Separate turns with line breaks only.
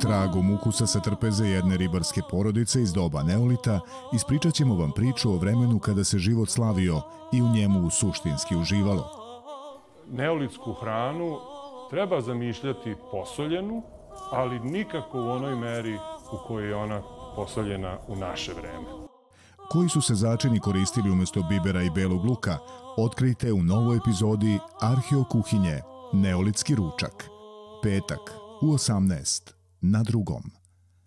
Tragom ukusa sa trpeze jedne ribarske porodice iz doba Neolita ispričat ćemo vam priču o vremenu kada se život slavio i u njemu suštinski uživalo.
Neolitsku hranu treba zamišljati posoljenu, ali nikako u onoj meri u kojoj je ona posoljena u naše vreme.
Koji su se začini koristili umesto bibera i belog luka, otkrijte u novoj epizodi Arheo kuhinje, Neolitski ručak. Petak u 18 na drugą.